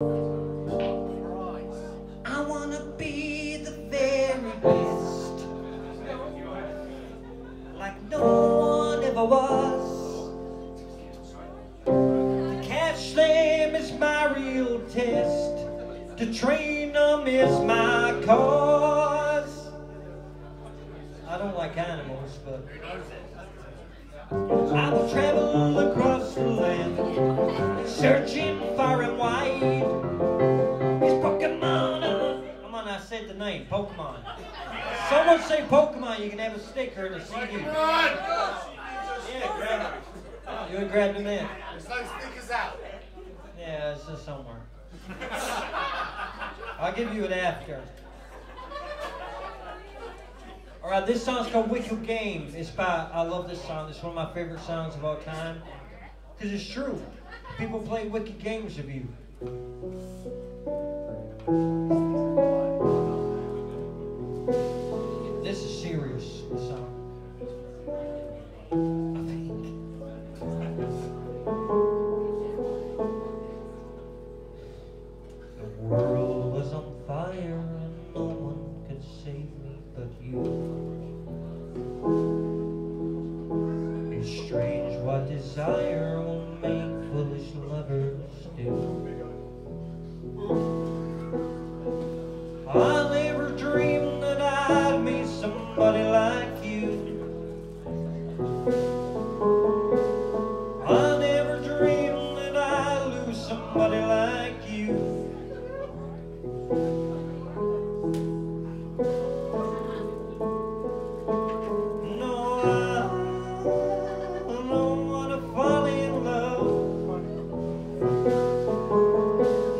I wanna be the very best, like no one ever was. The catch them is my real test. To train them is my cause. I don't like animals, but I will travel Pokemon. Someone say Pokemon, you can have a sticker and a CD. Yeah, grab it. Oh, you would grab them in. There's no stickers out. Yeah, it's just somewhere. I'll give you it after. All right, this song's called Wicked Game. It's by, I love this song. It's one of my favorite songs of all time. Because it's true. People play wicked games with you. The world was on fire and no one could save me but you. It's strange what desire will make foolish lovers do. Because I, don't wanna fall in love.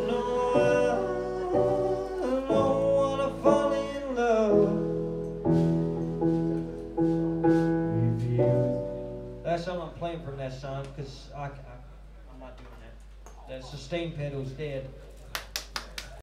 No I, don't wanna fall in love. That's something I'm playing for that song, because I ca I'm not doing that. That sustain pedal's dead.